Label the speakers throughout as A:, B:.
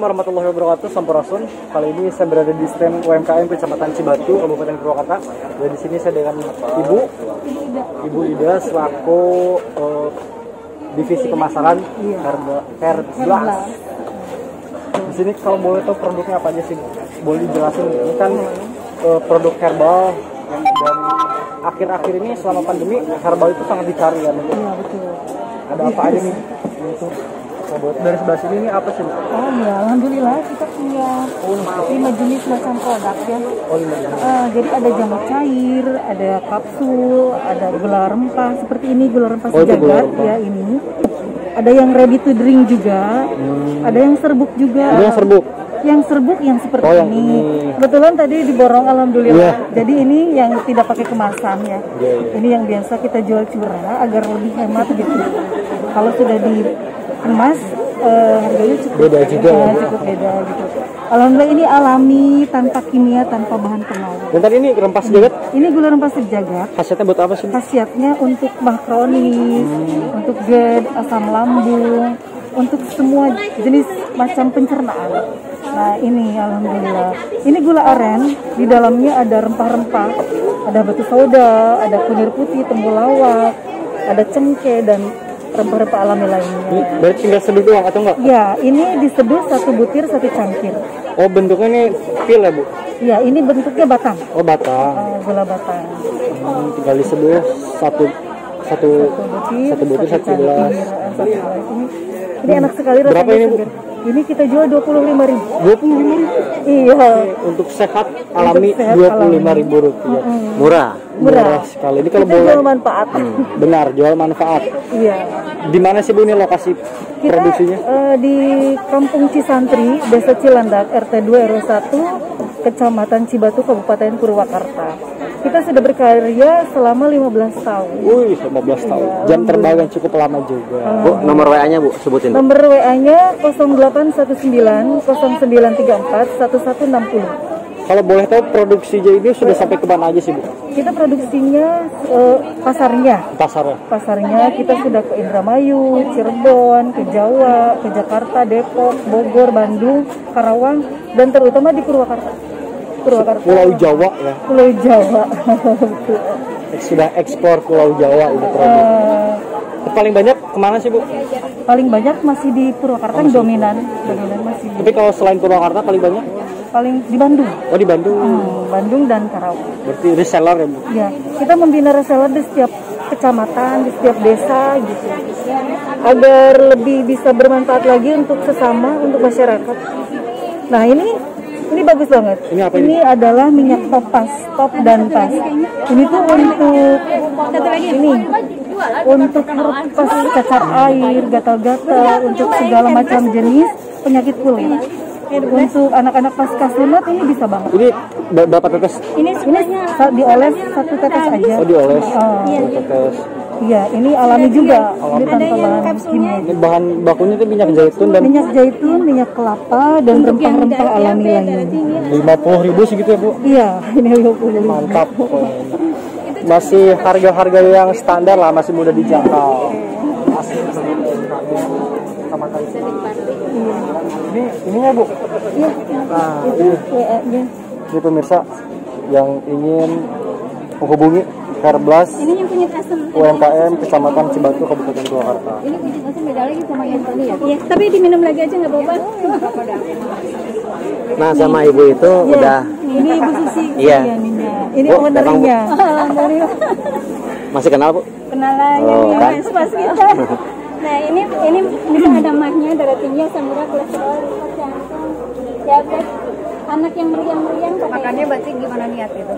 A: warahmatullahi wabarakatuh, Sampurasun. Kali ini saya berada di stand UMKM Kecamatan Cibatu, Kabupaten Purwakarta. Dan di sini saya dengan Ibu, Ibu Ida selaku eh, divisi pemasaran Herba Herblas. Di sini kalau boleh tahu produknya apa aja sih? Boleh dijelasin? Ini kan eh, produk herbal dan akhir-akhir ini selama pandemi herbal itu sangat dicari kan. Bu?
B: Iya betul.
A: Ada apa aja nih? Oh, buat dari sebelah sini ini apa sih?
B: Oh ya, alhamdulillah kita punya lima jenis macam produk ya.
A: Oh, ini aja.
B: Eh, jadi ada jamu cair, ada kapsul, ada gula rempah seperti ini gula rempah
A: Oh,
B: sejagat ya ini. Ada yang ready to drink juga, ada yang serbuk juga.
A: Ini yang serbuk.
B: Yang serbuk yang seperti
A: Oh, yang
B: ini.
A: ini.
B: Kebetulan tadi diborong alhamdulillah.
A: Iya.
B: Jadi ini yang tidak pakai kemasan ya.
A: Iya, iya.
B: Ini yang biasa kita jual curah agar lebih hemat gitu. Kalau sudah dikemas eh, harganya cukup
A: Beda juga ya,
B: cukup beda gitu. Alhamdulillah ini alami tanpa kimia tanpa bahan pengawet.
A: Dan tadi ini rempah sejagat
B: Ini gula rempah sejagat.
A: khasiatnya buat apa sih?
B: Khasiatnya untuk mah kronis, untuk GERD, asam lambung, untuk semua jenis macam pencernaan. Nah ini alhamdulillah. Ini gula aren, di dalamnya ada rempah-rempah, ada batu soda, ada kunir putih, temulawak, ada cengkeh dan rempah-rempah alami
A: Ini
B: lainnya.
A: berarti tinggal seduh doang atau enggak?
B: Ya, ini diseduh satu butir satu cangkir.
A: Oh bentuknya ini pil ya bu?
B: Ya, ini bentuknya batang,
A: Oh batang.
B: eh, gula batang.
A: Hmm, tinggal diseduh satu satu
B: Satu butir,
A: satu butir satu
B: eh, satu gelas. Ini, ini enak sekali rasanya.
A: Berapa ini, Bu?
B: Ini kita jual 25.000 ribu.
A: Dua puluh lima ribu.
B: Iya.
A: Untuk sehat alami dua puluh lima ribu rupiah. Murah.
B: Murah.
A: sekali. Ini kalau
B: Kita
A: boleh
B: jual manfaat.
A: benar jual manfaat.
B: Iya.
A: Di mana sih bu ini lokasi
B: Kita
A: produksinya?
B: eh, di Kampung Cisantri, Desa Cilandak, RT 2 RW 1, Kecamatan Cibatu, Kabupaten Purwakarta. Kita sudah berkarya selama 15 tahun.
A: Wih, 15 tahun. Jam terbang yang cukup lama juga.
C: Bu, nomor WA-nya Bu, sebutin.
B: Nomor WA-nya 0819 0934 1160.
A: Kalau boleh tahu produksinya ini sudah sampai ke mana aja sih bu?
B: Kita produksinya eh, pasarnya
A: Pasarnya.
B: pasarnya kita sudah ke Indramayu, Cirebon, ke Jawa, ke Jakarta, Depok, Bogor, Bandung, Karawang, dan terutama di Purwakarta. Purwakarta.
A: Pulau Jawa ya.
B: Pulau Jawa.
A: Sudah ekspor Pulau Jawa ini produk.
B: Eh,
A: Paling banyak ke mana sih bu?
B: paling banyak masih di Purwakarta yang dominan, dominan masih
A: Tapi kalau selain Purwakarta paling banyak?
B: paling di Bandung,
A: Oh di Bandung.
B: Hmm, Bandung dan Karawang.
A: Berarti reseller ya bu?
B: Ya, kita membina reseller di setiap kecamatan, di setiap desa gitu. Agar lebih bisa bermanfaat lagi untuk sesama, untuk masyarakat. Nah, ini ini bagus banget.
A: Ini apa ini?
B: adalah minyak topas, top dan pas. Ini tuh untuk ini untuk merupas cacar air, gatal-gatal, untuk segala macam jenis penyakit kulit. Untuk anak-anak pasca sunat ini bisa banget.
A: Ini ber- berapa tetes?
B: Ini ini dioles satu tetes aja.
A: Oh dioles.
B: Oh,
A: Satu tetes.
B: Iya, ini alami juga. Ini tanpa bahan kimia.
A: Ini bahan bakunya itu minyak zaitun dan
B: Minyak zaitun, minyak kelapa, dan rempah-rempah alami lainnya.
A: lima puluh ribu segitu ya bu?
B: Iya, ini 20
A: Mantap. pokoknya. Masih harga-harga yang standar lah, masih mudah dijangkau. Ini ininya bu.
B: Iya,
A: Nah,
B: itu
A: ini, ini pemirsa yang ingin menghubungi Herblas
D: Ini yang.
A: UMKM Kecamatan Cibatu Kabupaten Purwakarta.
D: Ini asam beda lagi sama yang tadi ya? Iya, tapi diminum lagi aja nggak apa-apa.
C: Nah, sama ibu itu
B: Iya,
C: udah
B: Ini Ibu Susi.
C: Iya.
B: Ininya. Ini
C: Bu,
B: ownernya.
C: Masih kenal Bu?
D: Kenalan
C: Oh,
D: ini
C: kan?
D: mas pas kita. Nah ini ini bisa ada mahnya darah tinggi asam urat kolesterol diabetes anak yang meriang-meriang makannya berarti gimana niat itu?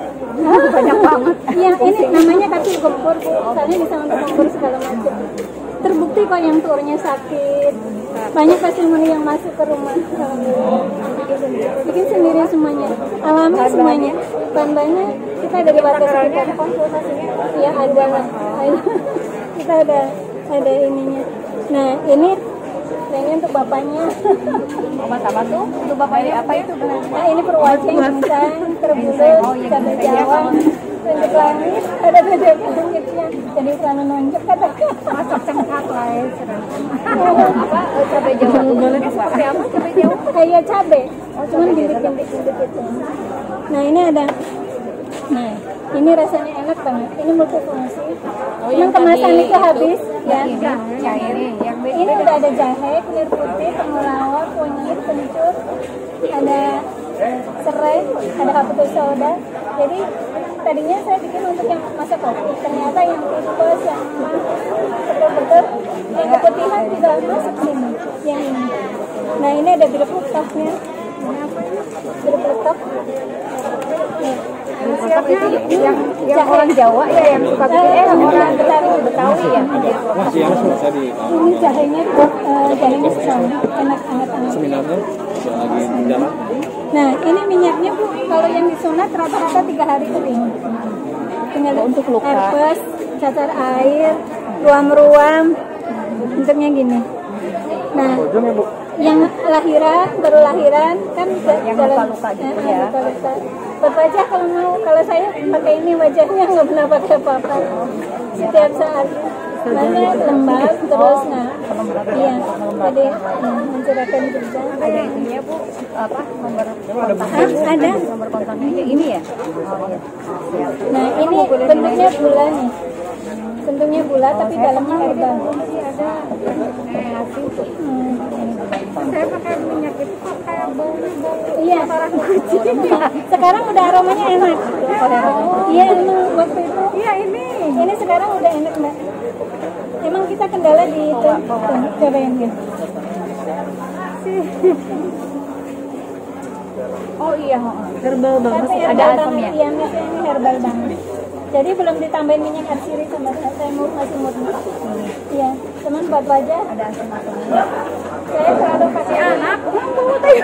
D: Banyak banget. Iya ini namanya kapsul gempur soalnya bisa untuk gempur segala macam. Terbukti kok yang turunnya sakit. Banyak testimoni yang masuk ke rumah. Bikin sendiri semuanya. Alami semuanya. Bahan-bahannya kita dari warga sekitar. konsultasinya? Ya ada ada. Kita ada ada ininya. Nah ini nah ini untuk bapaknya. Obat apa tuh? Untuk bapaknya apa itu nah ini perwajin ginseng terbulus cabai jawa tunjuk langit. Ada tunjuk langitnya jadi selalu nunjuk katanya
E: masak cengkak lah ya apa? Eh, cabai jawa. Itu seperti apa cabai jawa?
D: Kayak cabe cuman bintik-bintik gitu nah ini ada. Nah ini rasanya enak banget ini multifungsi cuman kemasan itu habis ya
E: yang ini yang
D: ini udah ada jahe, kunyit putih, temulawak, kunyit, kencur, ada serai, ada kaputus soda. Jadi tadinya saya bikin untuk yang masak kopi, ternyata yang tipes yang betul-betul yang keputihan juga masuk sini. Yang ini. Nah ini ada biru putihnya. Biru putih.
E: Siapnya yang yang orang Jawa ya yang suka bikin eh orang Betawi Betawi ya
D: Ini jahenya eh, jahenya enak banget enak.
A: seminarnya lagi jalan
D: Nah, ini minyaknya Bu, kalau yang disunat rata-rata tiga hari kering. Tinggal untuk luka. Herpes, cacar air, ruam-ruam, bentuknya gini. Nah,
A: ya bu
D: yang lahiran, baru lahiran kan
E: Yang
D: jalan-
E: luka-luka gitu
D: Eh, eh,
E: ya.
D: luka-luka. Buat wajah kalau mau, kalau saya pakai ini wajahnya nggak pernah pakai apa-apa. Setiap saat. Makanya lembab terus nah. Iya jadi hmm, mencerahkan juga.
E: Ada itunya bu? Apa? Nomor
D: Ah, ada?
E: Nomor kontaknya ya ini ya? Oh iya.
D: Nah ini bentuknya gula nih. Bentuknya gula tapi dalamnya herbal.
E: ada
D: Hmm.
E: saya pakai minyak itu kok kayak bau bau
D: Iya. sekarang udah aromanya enak. Iya emang waktu itu.
E: iya ini
D: Ini sekarang udah enak mbak. Emang kita kendala di itu. Cobain gitu.
E: oh iya herbal banget ada
D: herbal
E: asam
D: banget.
E: ya
D: Iya ini herbal banget. Jadi belum ditambahin minyak atsiri sama saya mau masih murni. Iya, cuman buat wajah
E: ada asam
D: saya selalu pakai
E: anak lampu teh